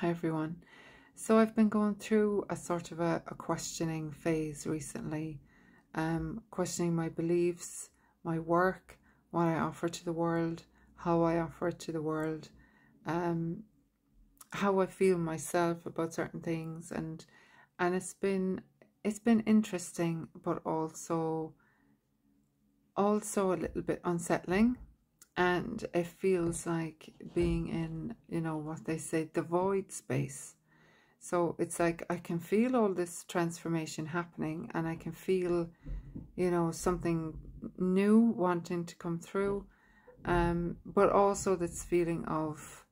Hi everyone. So I've been going through a sort of a, a questioning phase recently, um, questioning my beliefs, my work, what I offer to the world, how I offer it to the world, um, how I feel myself about certain things, and and it's been it's been interesting, but also also a little bit unsettling and it feels like being in you know what they say the void space. So it's like i can feel all this transformation happening and i can feel you know something new wanting to come through. Um but also this feeling of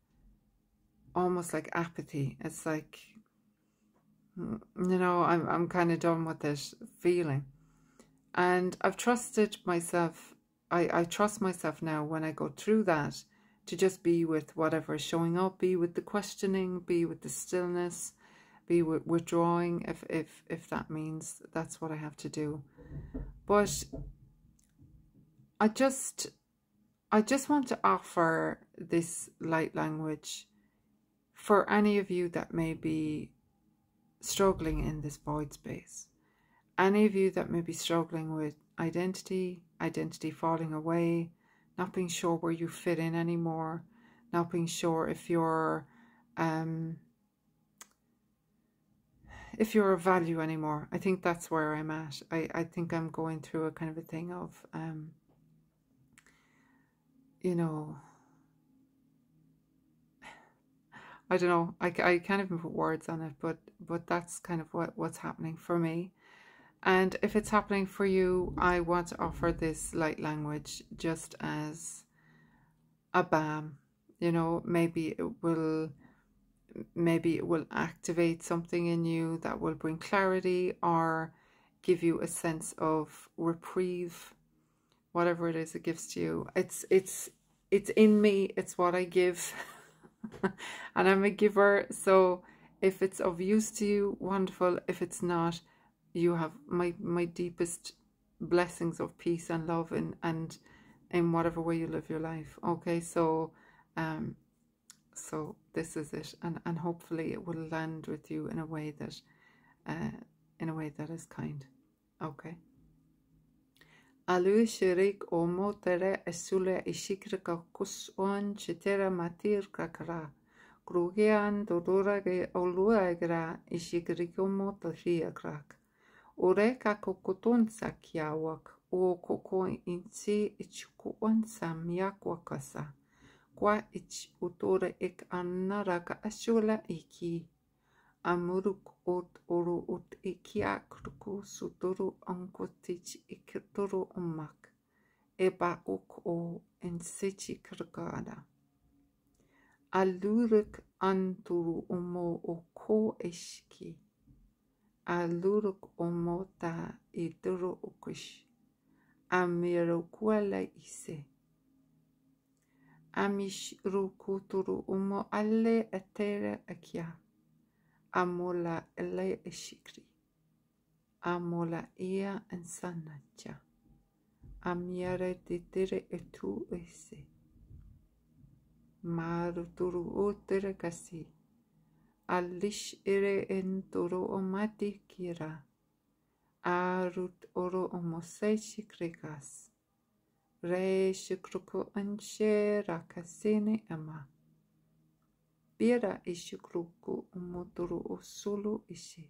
almost like apathy. It's like you know i'm i'm kind of done with this feeling. And i've trusted myself I, I trust myself now when I go through that to just be with whatever is showing up, be with the questioning, be with the stillness, be with withdrawing if, if, if that means that's what I have to do. But I just I just want to offer this light language for any of you that may be struggling in this void space. Any of you that may be struggling with identity, identity falling away, not being sure where you fit in anymore, not being sure if you're um, if you're a value anymore. I think that's where I'm at. I, I think I'm going through a kind of a thing of um, you know I don't know. I, I can't even put words on it, but but that's kind of what, what's happening for me. And if it's happening for you, I want to offer this light language just as a balm. You know, maybe it will maybe it will activate something in you that will bring clarity or give you a sense of reprieve. Whatever it is it gives to you. It's it's it's in me. It's what i give. And i'm a giver. So if it's of use to you wonderful. If it's not you have my my deepest blessings of peace and love and and in whatever way you live your life okay so um so this is it and and hopefully it will land with you in a way that uh in a way that is kind okay Alu shirik o motere esule ishikra ka kuson chitera matir kakara. Grugian dodora ge olua gra ishikrik o motoria krak. Ureka kukutunsa kiawak uo kuku inchi ich kuonsa miakwakasa. Kwa ich uture ek annaraka ashula iki. Amuruk ot oru ut ikia kruku suturu onkotich ikituru ummak. Eba uk o ensichi kirkada. aluruk anturu umo o ko eski. a luruk o mota i duru ukush. A mi rukua ise. A mi shiru umo alle a akia. Amola kia. Ele e shikri. A ia an sana cha. etu ese. Maru turu o o tere kasi. alish ere en toro omati kira. Arut oro omoseshi kregas. Reș shukroko anche rakasene ama. Bira ishukruku umotoro osulu ishi.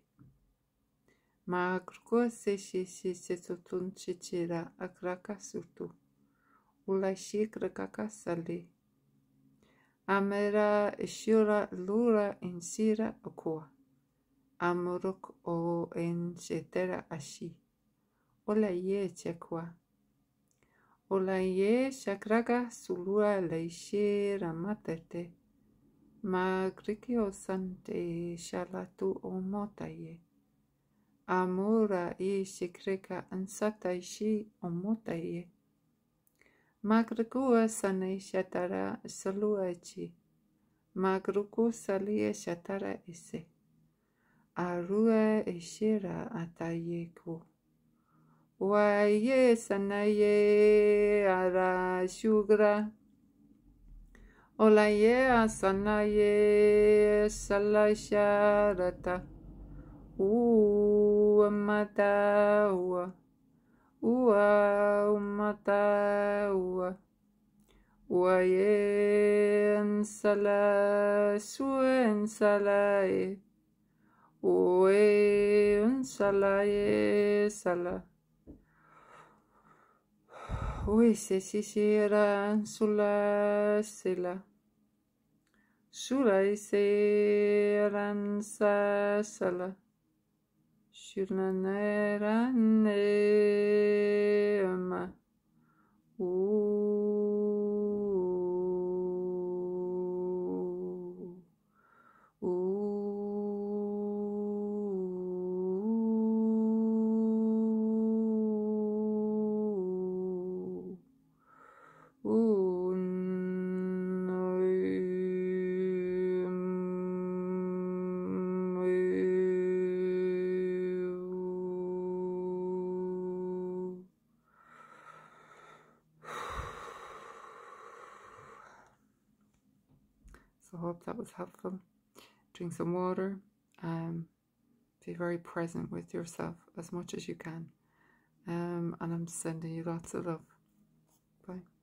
Ma kruko se shi shi se sotun chichira akraka sutu. Ulashi krakaka sali. Amera shura lura insira okua. Amuruk o en cetera ashi. Ola ye chekwa. Ola ye shakraga sulua leishe ramatete. Ma grikio sante shalatu o motaye. Amura i shikreka ansata ishi o motaye. Magrukua sane shatara saluachi. Magruku salie shatara ise. Arua eshira atayeku. Waye sanaye ara shugra. Olaye asanaye salasharata. Uamata وأمتاه وينسلاس وينسلاي وينسلاي سلا ويسسيران سلاسلا سلايسيران sala. sur ma. Hope that was helpful. Drink some water. Um, be very present with yourself as much as you can. Um, and I'm sending you lots of love. Bye.